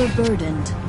overburdened.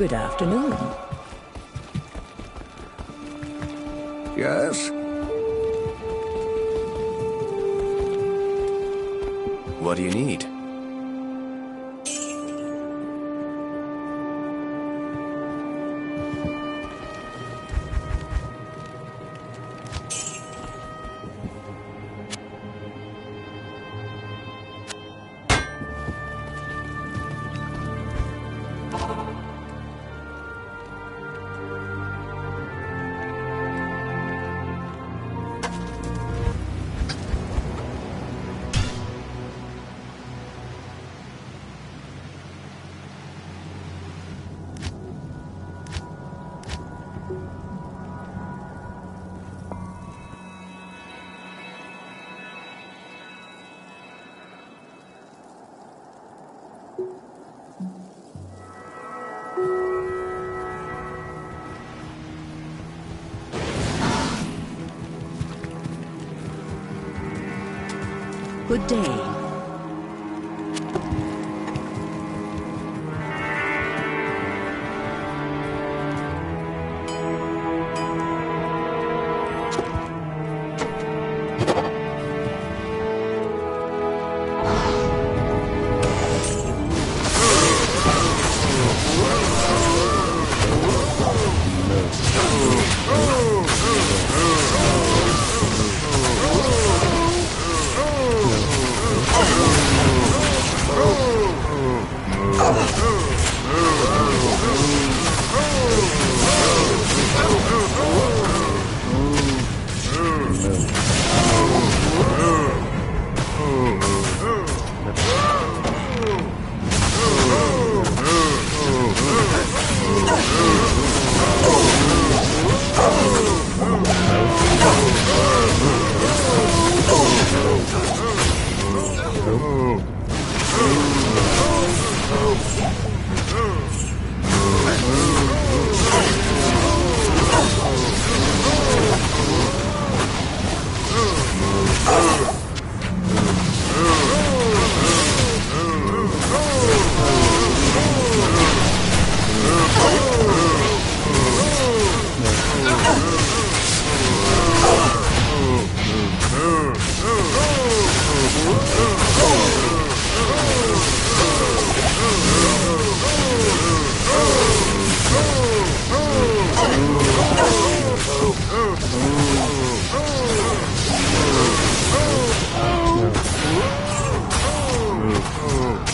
Good afternoon. Good day. Oh.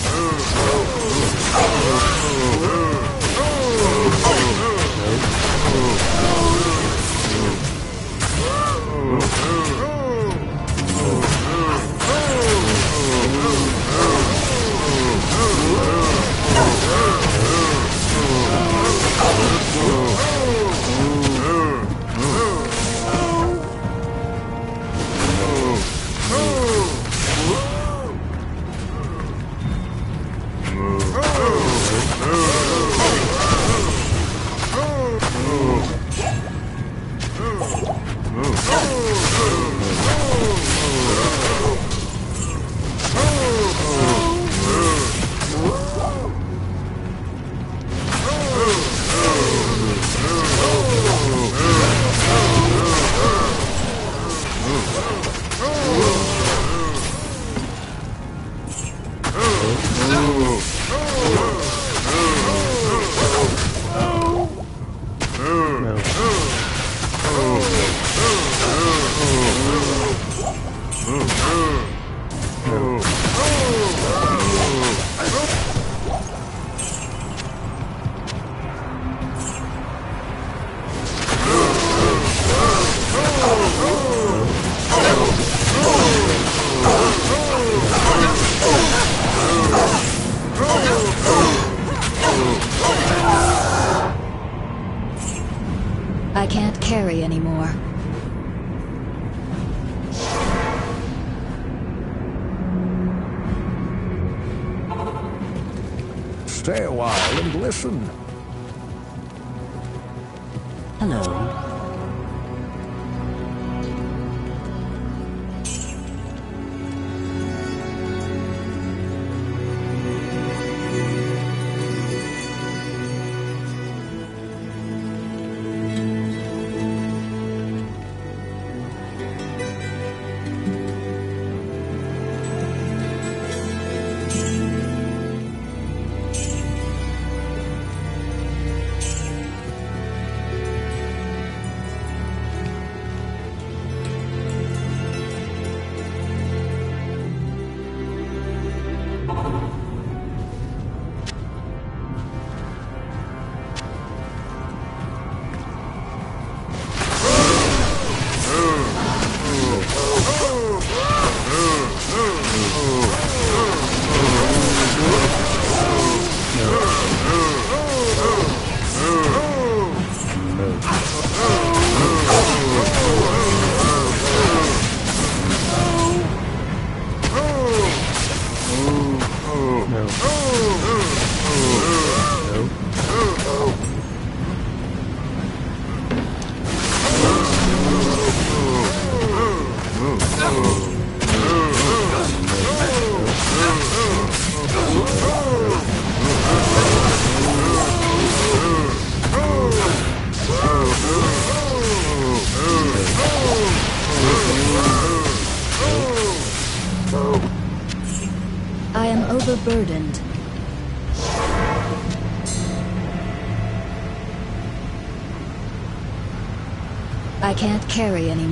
Can't carry anymore.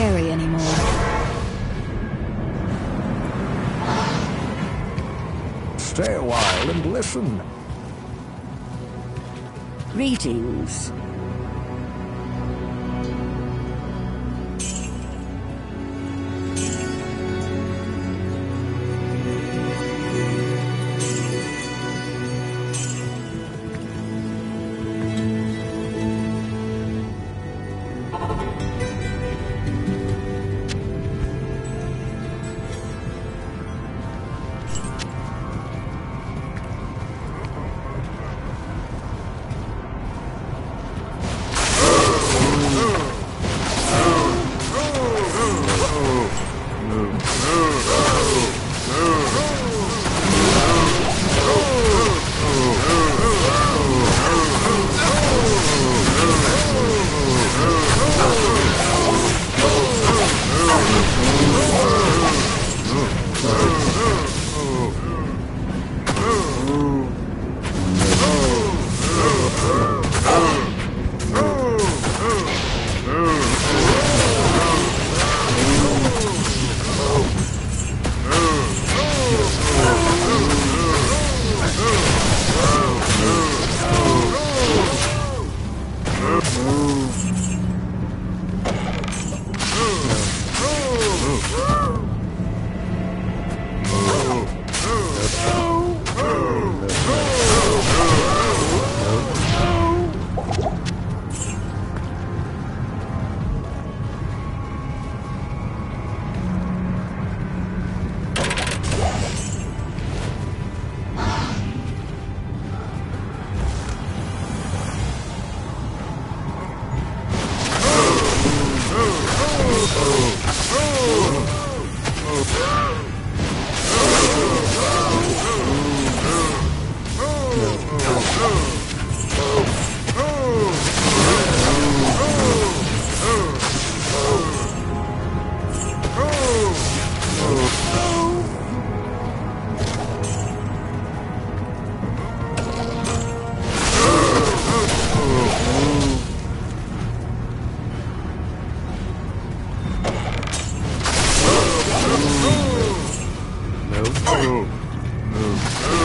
Carry anymore. Stay a while and listen. Greetings. I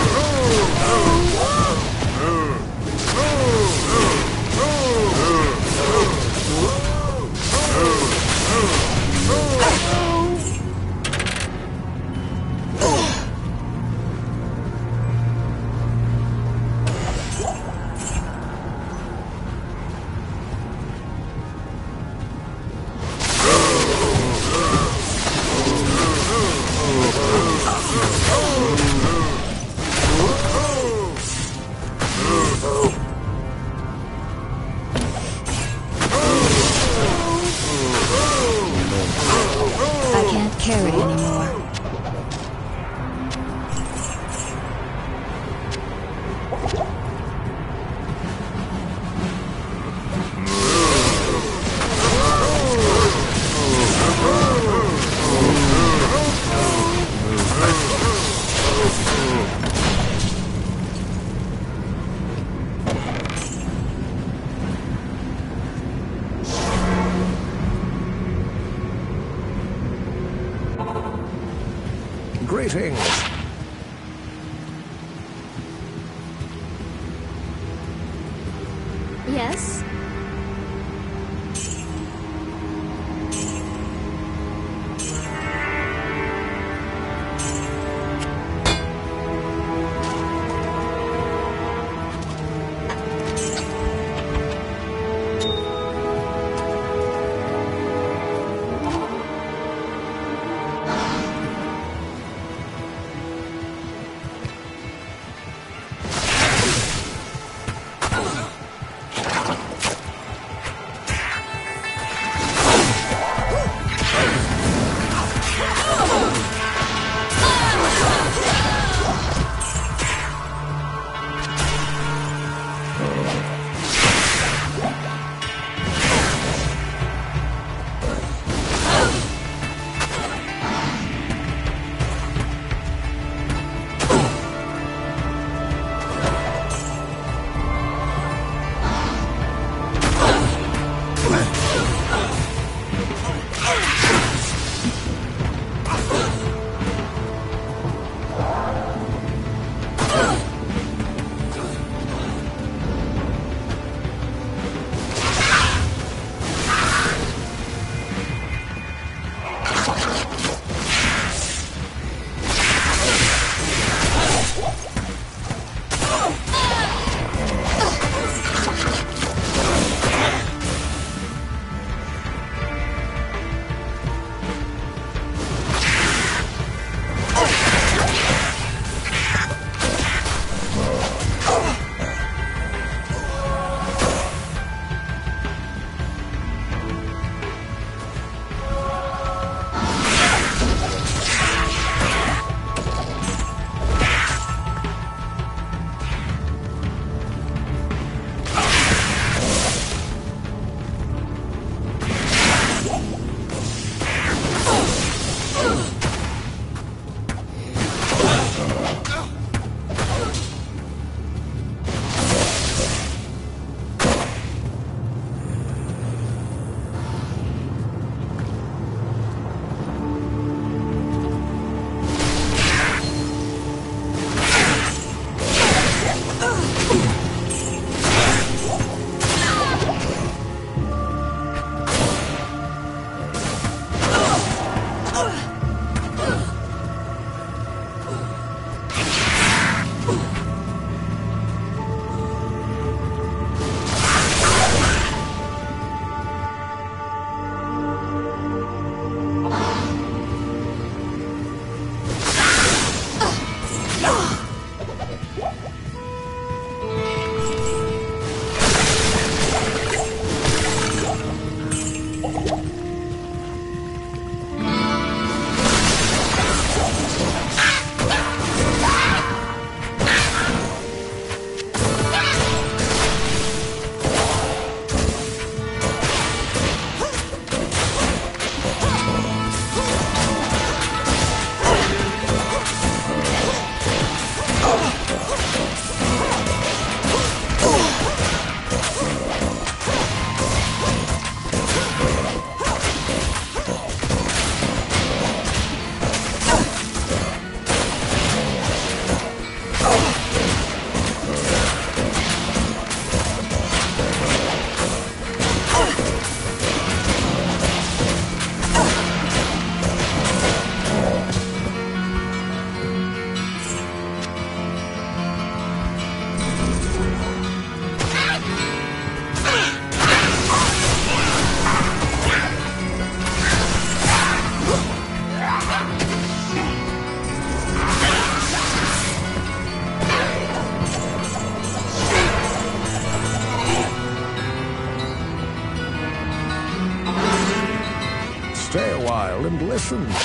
while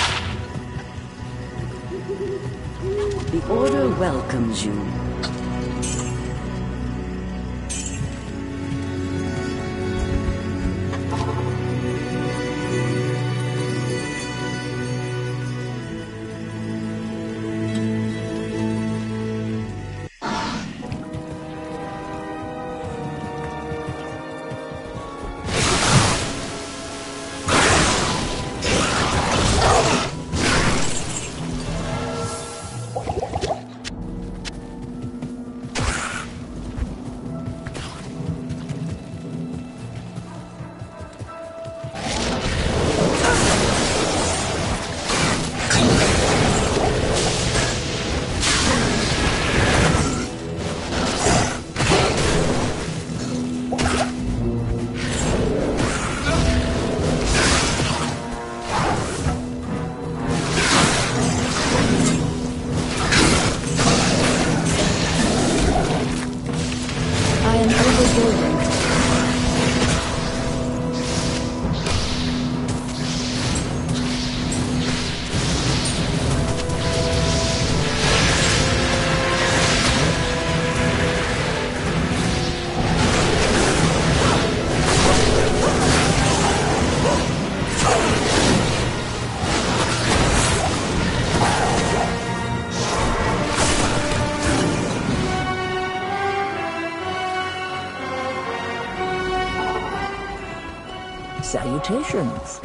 Salutations.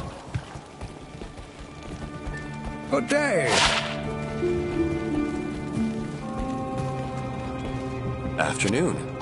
Oh, Good day. Afternoon.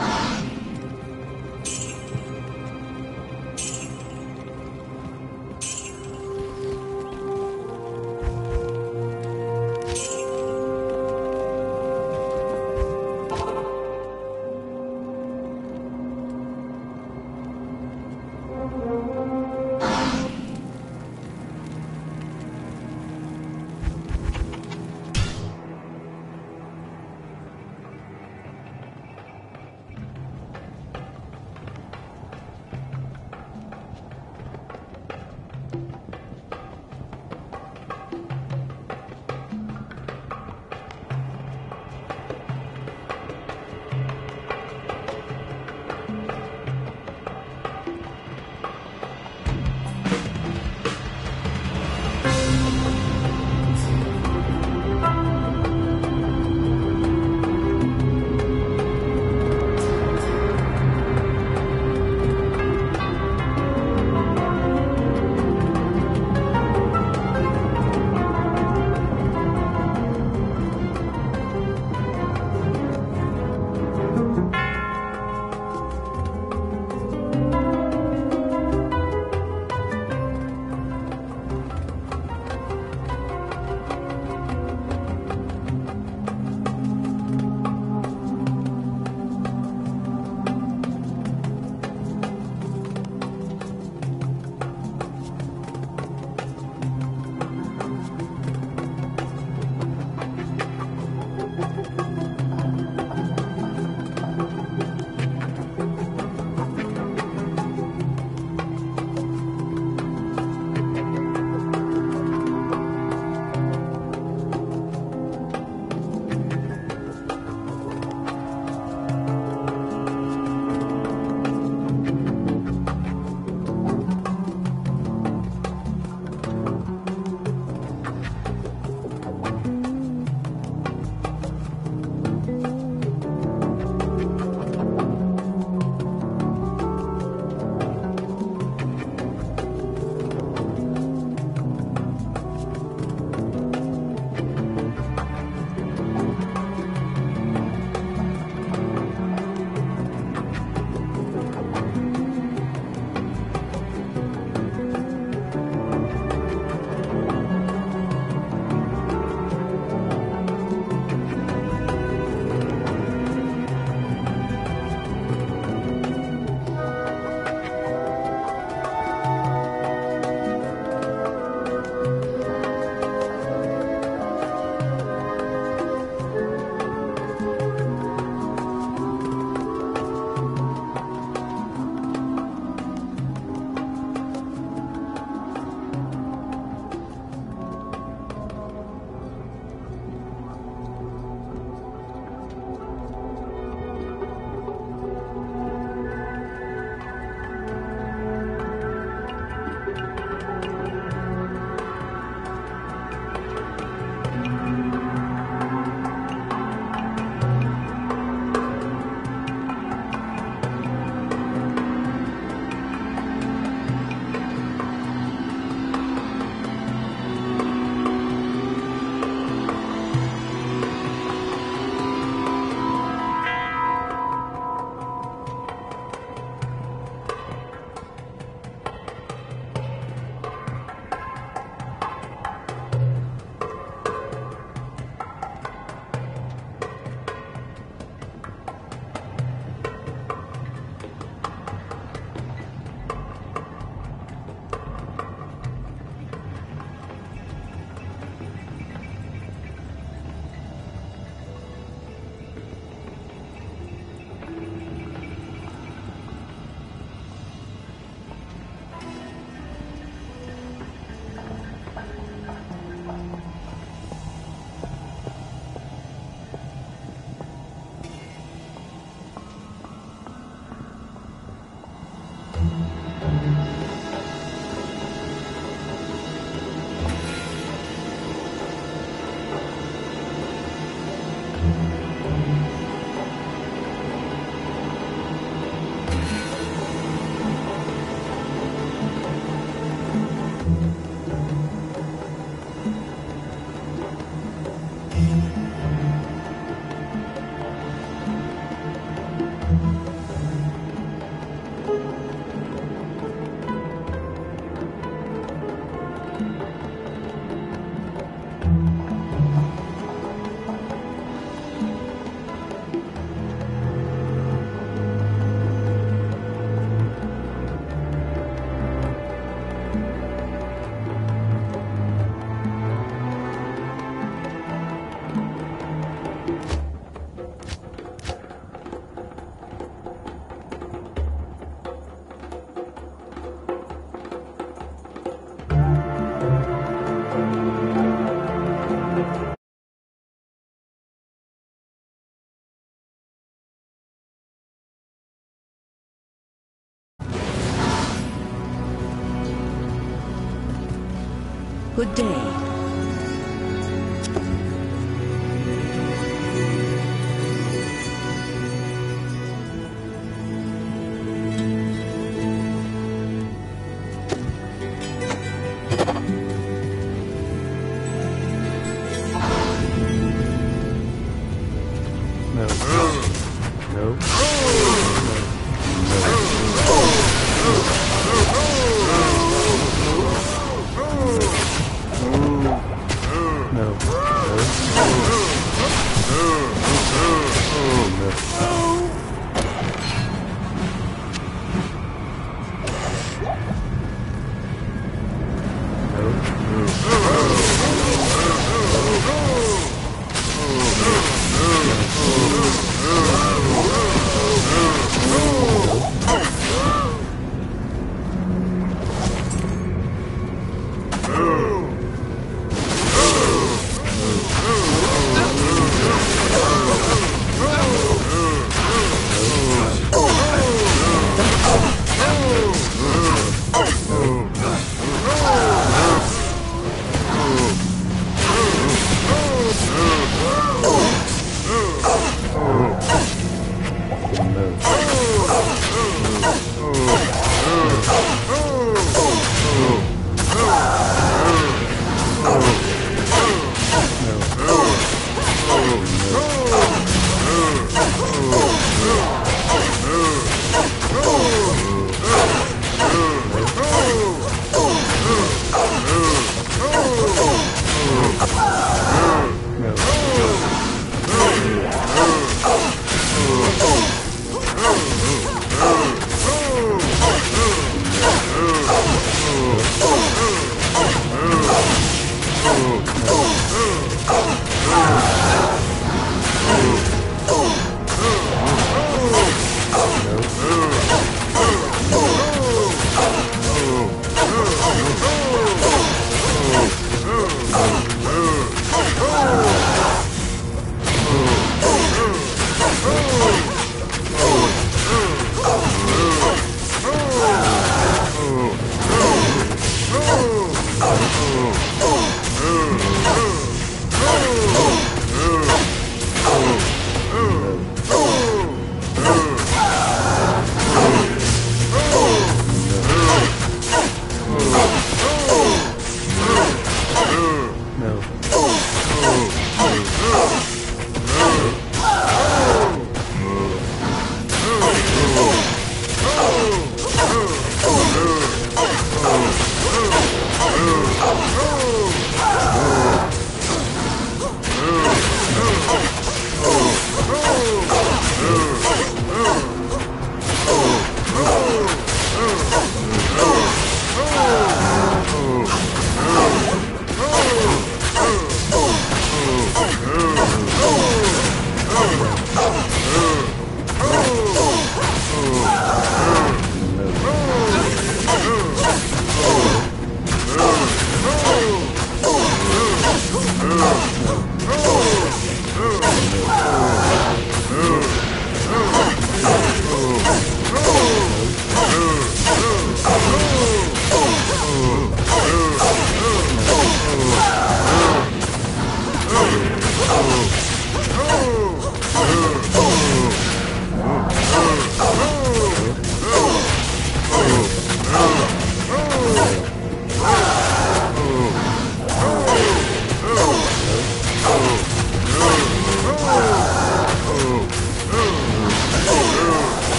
Good day.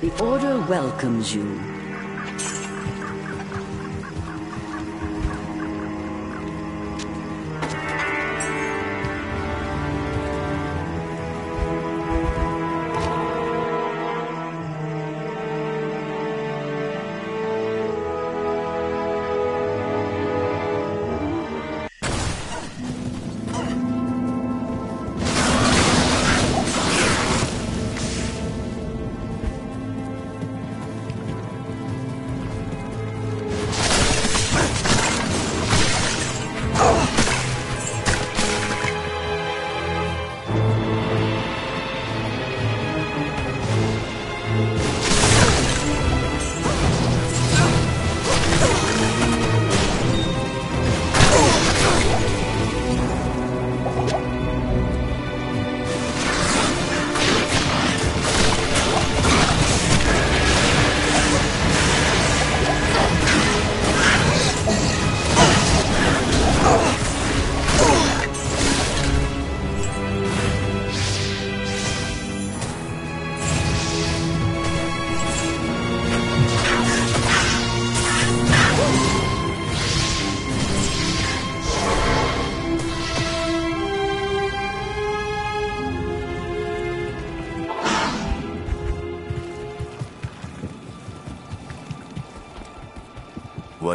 The Order welcomes you.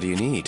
Do you need?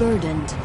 Am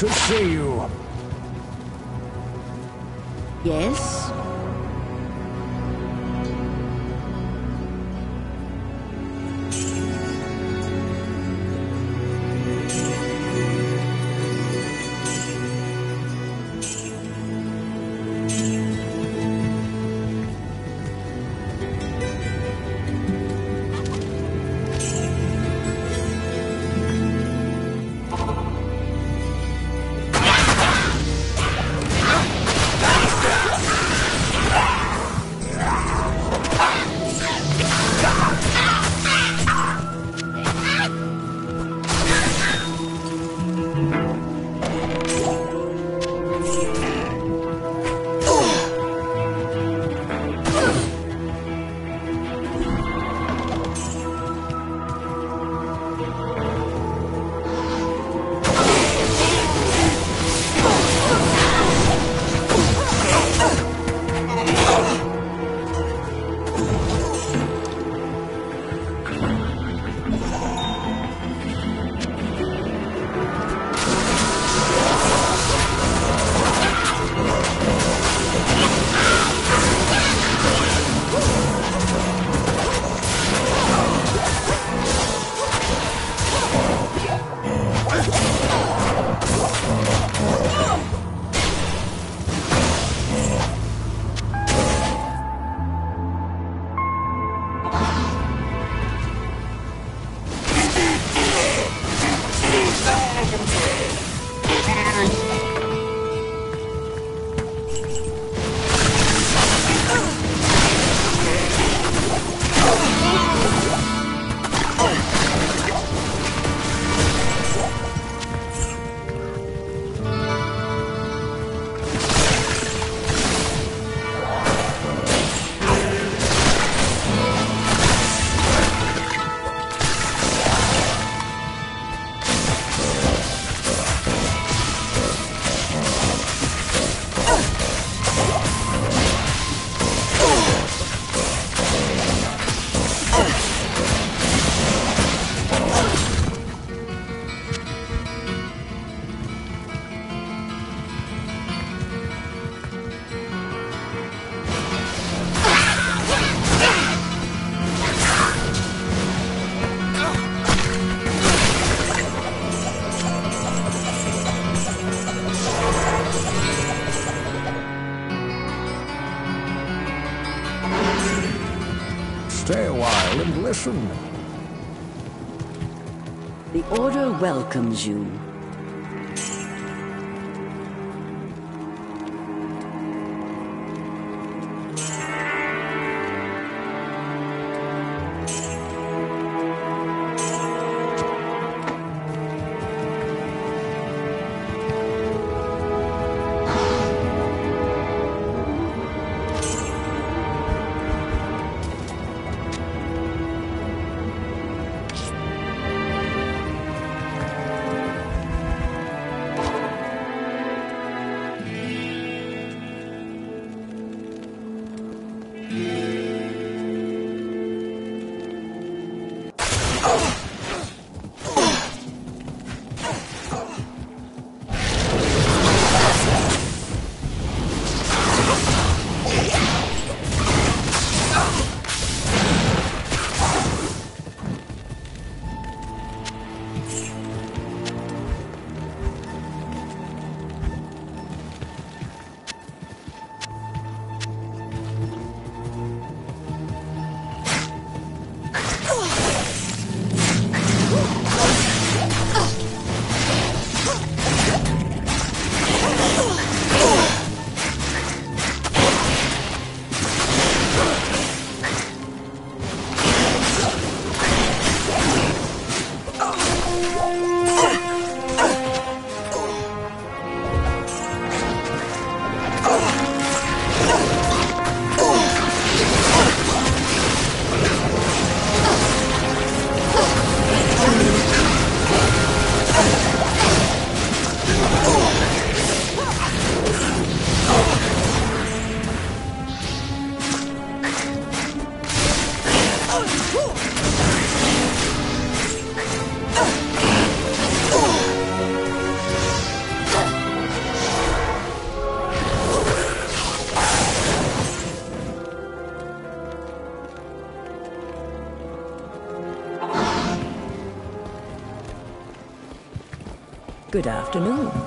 to see you. Welcomes you. Good afternoon.